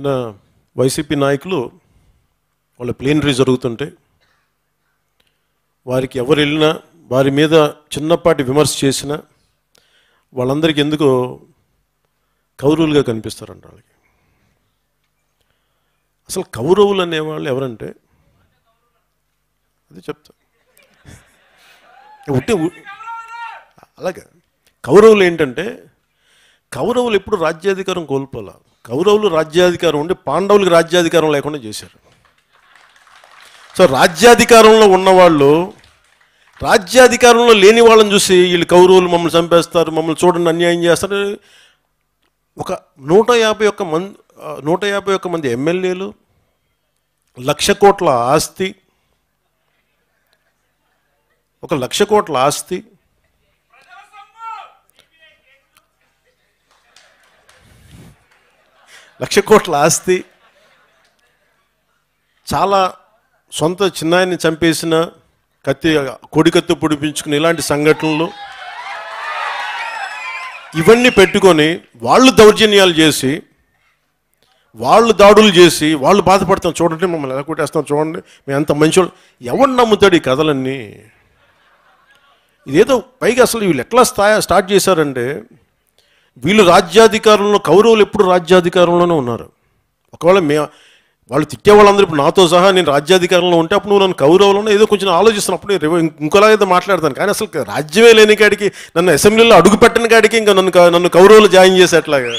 నిన్న వైసీపీ నాయకులు వాళ్ళ ప్లేనరీ జరుగుతుంటే వారికి ఎవరు వెళ్ళినా వారి మీద చిన్నపాటి విమర్శ చేసినా వాళ్ళందరికీ ఎందుకు కౌరవులుగా కనిపిస్తారంట వాళ్ళకి. అసలు కౌరవులు అనేవాళ్ళు ఎవరంటే అది చెప్తా. ఉట్టి అలాగే. కౌరవులు ఏంటంటే కౌరవులు ఎప్పుడు రాజ్యాధికారం కోల్పోలే. కౌరవులు రాజ్యాధికారం ఉండి పాండవులకు రాజ్యాధికారం లేకుండా చేశారు. సో రాజ్యాధికారంలో ఉన్నవాళ్ళు రాజ్యాధికారంలో లేని వాళ్ళని చూసి వీళ్ళు కౌరవులు మమ్మల్ని చంపేస్తారు మమ్మల్ని చూడండి అన్యాయం చేస్తారు. ఒక నూట యాభై ఒక్క మంది నూట యాభై ఒక్క మంది ఎమ్మెల్యేలు లక్ష కోట్ల ఆస్తి ఒక లక్ష కోట్ల ఆస్తి లక్ష కోట్ల ఆస్తి. చాలా సొంత చిన్నాయన్ని చంపేసిన కత్తి కొడికత్తి పొడిపించుకుని ఇలాంటి సంఘటనలు. ఇవన్నీ పెట్టుకొని వాళ్ళు దౌర్జన్యాలు చేసి వాళ్ళు దాడులు చేసి వాళ్ళు బాధపడతాం. చూడండి మమ్మల్ని ఎలా కొట్టేస్తాం చూడండి. మేము ఎంత మంచి ఎవరు నమ్ముతాడు ఈ కథలన్నీ? ఇదేదో పైగా అసలు వీళ్ళు ఎట్లా స్థాయి స్టార్ట్ చేశారంటే వీళ్ళు రాజ్యాధికారంలో కౌరవులు ఎప్పుడు రాజ్యాధికారంలోనే ఉన్నారు. ఒకవేళ మే వాళ్ళు తిట్టే వాళ్ళందరూ ఇప్పుడు నాతో సహా నేను రాజ్యాధికారంలో ఉంటే అప్పుడు నువ్వు నన్ను కౌరవులను ఏదో కొంచెం ఆలోచిస్తున్నప్పుడు నేను ఇంకోలా ఏదో మాట్లాడతాను. కానీ అసలు రాజ్యమే లేని కాడికి నన్ను అసెంబ్లీలో అడుగు పెట్టని కాడికి ఇంకా నన్ను నన్ను కౌరవులు జాయిన్ చేసి అట్లాగా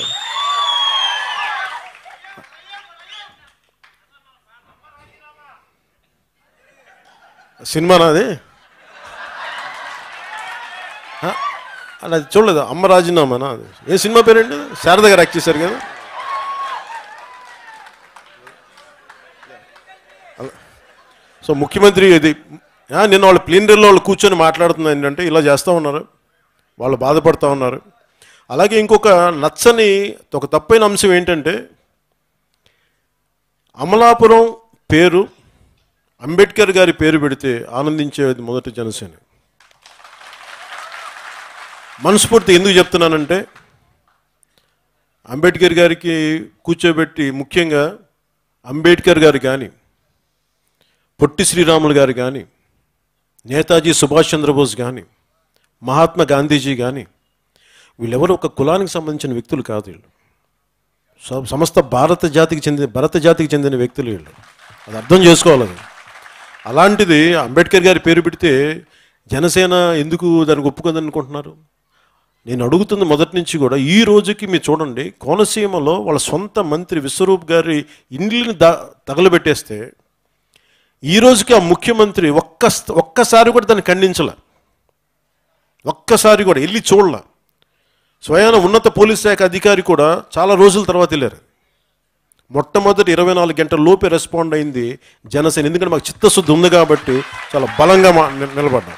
సినిమా నాది అలా చూడలేదు. అమ్మ రాజీనామానా అది? ఏ సినిమా పేరేంటి శారద గారు యాక్ట్ చేశారు కదా. సో ముఖ్యమంత్రి ఇది. నిన్న వాళ్ళ ప్లీనరీలో వాళ్ళు కూర్చొని మాట్లాడుతుంది ఏంటంటే ఇలా చేస్తూ ఉన్నారు. వాళ్ళు బాధపడుతూ ఉన్నారు. అలాగే ఇంకొక నచ్చని ఒక తప్పైన అంశం ఏంటంటే అమలాపురం పేరు అంబేద్కర్ గారి పేరు పెడితే ఆనందించేది మొదటి జనసేన. మనస్ఫూర్తి ఎందుకు చెప్తున్నానంటే అంబేద్కర్ గారికి కూర్చోబెట్టి ముఖ్యంగా అంబేద్కర్ గారు కానీ పొట్టి శ్రీరాములు గారు కానీ నేతాజీ సుభాష్ చంద్రబోస్ కానీ మహాత్మా గాంధీజీ కానీ వీళ్ళెవరు ఒక కులానికి సంబంధించిన వ్యక్తులు కాదు వీళ్ళు. సమస్త భారత జాతికి చెందిన భరత జాతికి చెందిన వ్యక్తులు వీళ్ళు. అది అర్థం చేసుకోవాలి అలాంటిది అంబేద్కర్ గారి పేరు పెడితే జనసేన ఎందుకు దానికి ఒప్పుకుందని అనుకుంటున్నారు నేను అడుగుతుంది మొదటి నుంచి కూడా ఈ రోజుకి మీరు చూడండి కోనసీమలో వాళ్ళ సొంత మంత్రి విశ్వరూప్ గారి ఇండ్లని ద తగలబెట్టేస్తే ఈ రోజుకి ఆ ముఖ్యమంత్రి ఒక్క ఒక్కసారి కూడా దాన్ని ఖండించలే. ఒక్కసారి కూడా వెళ్ళి చూడలే. స్వయాన ఉన్నత పోలీస్ శాఖ అధికారి కూడా చాలా రోజుల తర్వాత వెళ్ళారు. మొట్టమొదటి ఇరవై నాలుగు గంటల లోపే రెస్పాండ్ అయింది జనసేన. ఎందుకంటే మాకు చిత్తశుద్ధి ఉంది కాబట్టి చాలా బలంగా మా నిలబడ్డాం.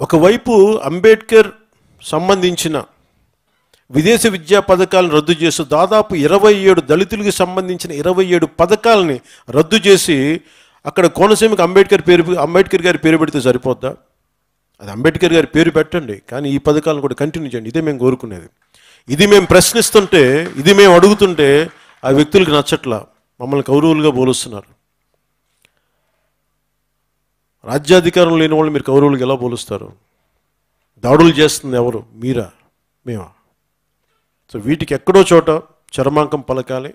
ఒకవైపు అంబేద్కర్ సంబంధించిన విదేశీ విద్యా పథకాలను రద్దు చేస్తూ దాదాపు ఇరవై ఏడు దళితులకు సంబంధించిన ఇరవై ఏడు పథకాలని రద్దు చేసి అక్కడ కోనసీమకి అంబేద్కర్ పేరు అంబేద్కర్ గారి పేరు పెడితే సరిపోద్దా? అది అంబేద్కర్ గారి పేరు పెట్టండి కానీ ఈ పథకాలను కూడా కంటిన్యూ చేయండి. ఇదే మేము కోరుకునేది. ఇది మేము ప్రశ్నిస్తుంటే ఇది మేము అడుగుతుంటే ఆ వ్యక్తులకు నచ్చట్లా. మమ్మల్ని కౌరవులుగా పోలుస్తున్నారు. రాజ్యాధికారం లేని వాళ్ళు మీరు కౌరవులకు ఎలా పోలుస్తారు? దాడులు చేస్తుంది ఎవరు? మీరా? మేమా? సో వీటికి ఎక్కడో చోట చర్మాంకం పలకాలి.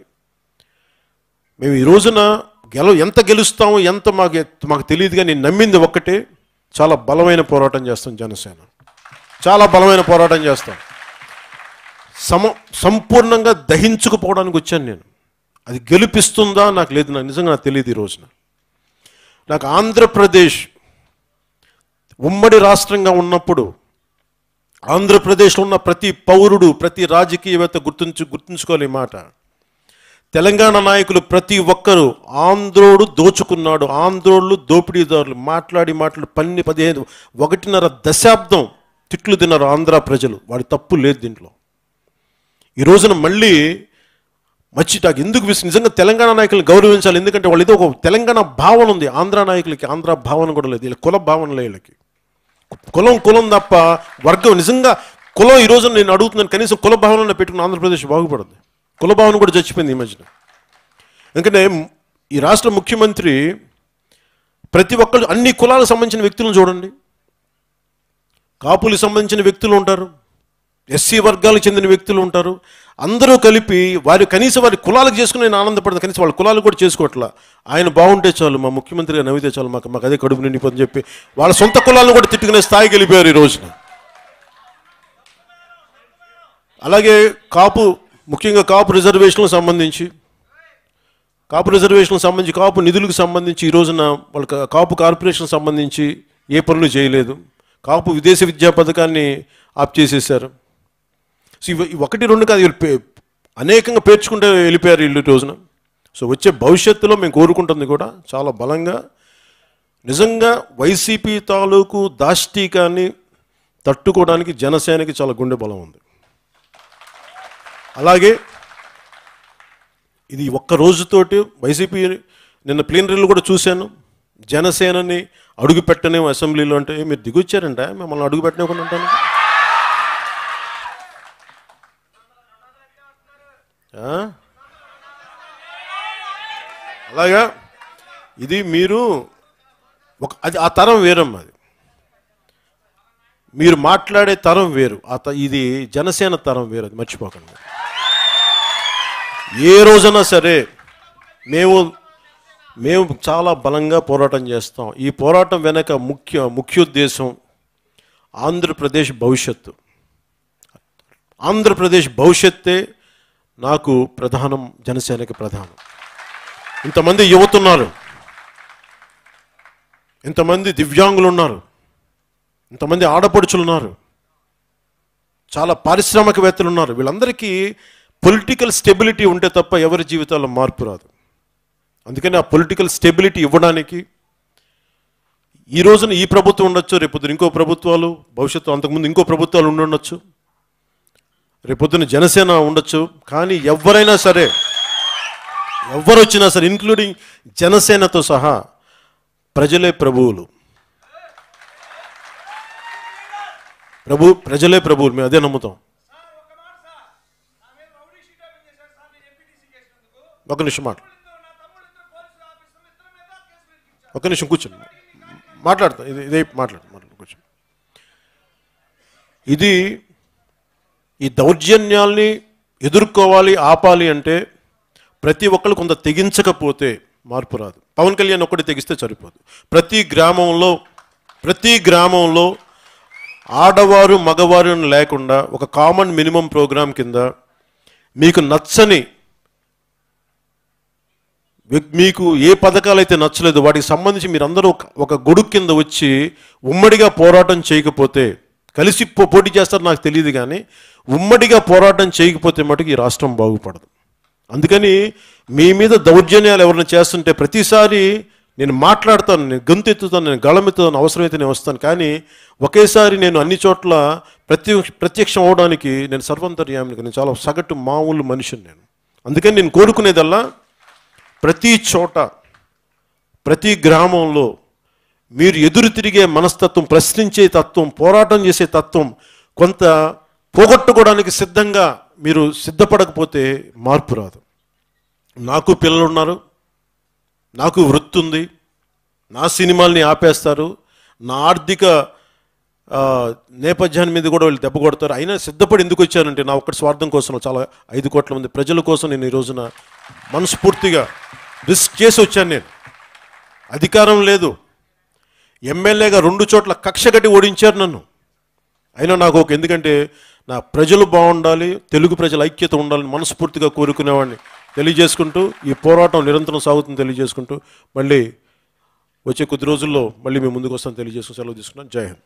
మేము ఈ రోజున గెల ఎంత గెలుస్తామో ఎంత మాకు మాకు తెలియదు కానీ నేను నమ్మింది ఒక్కటే చాలా బలమైన పోరాటం చేస్తాం జనసేన. చాలా బలమైన పోరాటం చేస్తాం. సమ సంపూర్ణంగా దహించుకుపోవడానికి వచ్చాను నేను. అది గెలిపిస్తుందా? నాకు లేదు. నాకు నిజంగా నాకు తెలియదు ఈ రోజున. నాకు ఆంధ్రప్రదేశ్ ఉమ్మడి రాష్ట్రంగా ఉన్నప్పుడు ఆంధ్రప్రదేశ్లో ఉన్న ప్రతి పౌరుడు ప్రతి రాజకీయవేత్త గుర్తుంచు గుర్తుంచుకోవాలి మాట. తెలంగాణ నాయకులు ప్రతి ఒక్కరూ ఆంధ్రోడు దోచుకున్నాడు ఆంధ్రోళ్ళు దోపిడీదారులు మాట్లాడి మాట్లాడి పన్ని పదిహేను ఒకటిన్నర దశాబ్దం తిట్లు తిన్నారు ఆంధ్ర ప్రజలు. వాడి తప్పు లేదు దీంట్లో. ఈ రోజున మళ్ళీ మచ్చి ఎందుకు విసు నిజంగా తెలంగాణ నాయకులను గౌరవించాలి? ఎందుకంటే వాళ్ళు ఏదో ఒక తెలంగాణ భావన ఉంది. ఆంధ్ర నాయకులకి ఆంధ్ర భావన కూడా లేదు. వీళ్ళ కుల భావన లేదు వీళ్ళకి. కులం కులం తప్ప వర్గం నిజంగా కులం ఈ రోజు నేను అడుగుతున్నాను. కనీసం కుల భావన పెట్టుకున్న ఆంధ్రప్రదేశ్ బాగుపడదు. కుల భావన కూడా చచ్చిపోయింది ఈ మధ్యన. ఎందుకంటే ఈ రాష్ట్ర ముఖ్యమంత్రి ప్రతి ఒక్కరు అన్ని కులాలకు సంబంధించిన వ్యక్తులను చూడండి. కాపులకు సంబంధించిన వ్యక్తులు ఉంటారు. ఎస్సీ వర్గాలకు చెందిన వ్యక్తులు ఉంటారు. అందరూ కలిపి వారు కనీసం వారి కులాలకు చేసుకుని నేను ఆనందపడతాను కనీసం వాళ్ళ కులాలు కూడా చేసుకోవట్లా. ఆయన బాగుంటే చాలు మా ముఖ్యమంత్రిగా నవ్వితే చాలు మాకు మాకు అదే కడుపు నిండిపోతుందని చెప్పి వాళ్ళ సొంత కులాలను కూడా తిట్టుకునే స్థాయికి వెళ్ళిపోయారు ఈ రోజున. అలాగే కాపు ముఖ్యంగా కాపు రిజర్వేషన్లకు సంబంధించి కాపు రిజర్వేషన్లకు సంబంధించి కాపు నిధులకు సంబంధించి ఈ రోజున వాళ్ళ కాపు కార్పొరేషన్ సంబంధించి ఏ పనులు చేయలేదు. కాపు విదేశ విద్యా పథకాన్ని ఆప్ చేసేసారు సో ఇవి ఒకటి రెండు కాదు వీళ్ళు పే- అనేకంగా పేర్చుకుంటే వెళ్ళిపోయారు వీళ్ళు రోజున. సో వచ్చే భవిష్యత్తులో మేము కోరుకుంటుంది కూడా చాలా బలంగా. నిజంగా వైసీపీ తాలూకు దాష్టీకాన్ని తట్టుకోవడానికి జనసేనకి చాలా గుండె బలం ఉంది. అలాగే ఇది ఒక్క రోజుతోటి వైసీపీ నిన్న ప్లీనరీలు కూడా చూశాను. జనసేనని అడుగుపెట్టనే అసెంబ్లీలో అంటే మీరు దిగొచ్చారంట మిమ్మల్ని అడుగు పెట్టనివ్వకుండా ఉంటాను. అలాగా? ఇది మీరు ఒక అది ఆ తరం వేరమ్మా అది. మీరు మాట్లాడే తరం వేరు. ఆ ఇది జనసేన తరం వేరు అది. మర్చిపోకండి. ఏ రోజైనా సరే మేము మేము చాలా బలంగా పోరాటం చేస్తాం. ఈ పోరాటం వెనక ముఖ్య ముఖ్యోద్దేశం ఆంధ్రప్రదేశ్ భవిష్యత్తు. ఆంధ్రప్రదేశ్ భవిష్యత్తే నాకు ప్రధానం జనసేనకి ప్రధానం. ఇంతమంది యువత ఉన్నారు ఇంతమంది దివ్యాంగులు ఉన్నారు ఇంతమంది ఆడపడుచులు ఉన్నారు చాలా పారిశ్రామికవేత్తలు ఉన్నారు వీళ్ళందరికీ పొలిటికల్ స్టెబిలిటీ ఉంటే తప్ప ఎవరి జీవితాల్లో మార్పు రాదు. అందుకని ఆ పొలిటికల్ స్టెబిలిటీ ఇవ్వడానికి ఈ రోజున ఈ ప్రభుత్వం ఉండొచ్చు రేపు ఇంకో ప్రభుత్వాలు భవిష్యత్తు అంతకుముందు ఇంకో ప్రభుత్వాలు ఉండి ఉండొచ్చు రేపొద్దున జనసేన ఉండొచ్చు కానీ ఎవరైనా సరే ఎవరు వచ్చినా సరే ఇంక్లూడింగ్ జనసేనతో సహా ప్రజలే ప్రభువులు. ప్రభు ప్రజలే ప్రభువులు మేము అదే నమ్ముతాం. ఒక నిమిషం మాట ఒక నిమిషం కూర్చోండి. మాట్లాడతాం ఇది ఇదే మాట్లాడు మాట్లాడు ఇది ఈ దౌర్జన్యాల్ని ఎదుర్కోవాలి ఆపాలి అంటే ప్రతి ఒక్కరు కొంత తెగించకపోతే మార్పు రాదు. పవన్ కళ్యాణ్ ఒక్కటి తెగిస్తే సరిపోదు. ప్రతి గ్రామంలో ప్రతి గ్రామంలో ఆడవారు మగవారు అని లేకుండా ఒక కామన్ మినిమం ప్రోగ్రాం కింద మీకు నచ్చని మీకు ఏ పథకాలు అయితే నచ్చలేదు వాటికి సంబంధించి మీరందరూ ఒక- ఒక గొడుగు కింద వచ్చి ఉమ్మడిగా పోరాటం చేయకపోతే కలిసి పో- పోటీ చేస్తారో నాకు తెలియదు కానీ ఉమ్మడిగా పోరాటం చేయకపోతే మటుకు ఈ రాష్ట్రం బాగుపడదు. అందుకని మీ మీద దౌర్జన్యాలు ఎవరైనా చేస్తుంటే ప్రతిసారి నేను మాట్లాడతాను నేను గొంతెత్తుతాను నేను గళమెత్తుతాను అవసరమైతే నేను వస్తాను. కానీ ఒకేసారి నేను అన్ని చోట్ల ప్రత్య ప్రత్యక్షం అవడానికి నేను సర్వంతర్యామిని నేను చాలా సగటు మామూలు మనిషిని నేను. అందుకని నేను కోరుకునేదల్లా ప్రతి చోట ప్రతి గ్రామంలో మీరు ఎదురు తిరిగే మనస్తత్వం ప్రశ్నించే తత్వం పోరాటం చేసే తత్వం కొంత పోగొట్టుకోవడానికి సిద్ధంగా మీరు సిద్ధపడకపోతే మార్పు రాదు. నాకు పిల్లలు ఉన్నారు నాకు వృత్తి ఉంది నా సినిమాల్ని ఆపేస్తారు నా ఆర్థిక నేపథ్యాన్ని మీద కూడా వీళ్ళు దెబ్బ కొడతారు. అయినా సిద్ధపడి ఎందుకు వచ్చానంటే నా ఒక్కటి స్వార్థం కోసం చాలా ఐదు కోట్ల మంది ప్రజల కోసం నేను ఈ రోజున మనస్ఫూర్తిగా రిస్క్ చేసి వచ్చాను నేను. అధికారం లేదు. ఎమ్మెల్యేగా రెండు చోట్ల కక్ష కట్టి ఓడించారు నన్ను. అయినా నాకు ఒక ఎందుకంటే నా ప్రజలు బాగుండాలి తెలుగు ప్రజల ఐక్యత ఉండాలని మనస్ఫూర్తిగా కోరుకునేవాడిని. తెలియజేసుకుంటూ ఈ పోరాటం నిరంతరం సాగుతుంది తెలియజేసుకుంటూ మళ్ళీ వచ్చే కొద్ది రోజుల్లో మళ్ళీ మేము ముందుకు వస్తాం తెలియజేసుకుని సెలవు తీసుకున్నాం జై హింద్.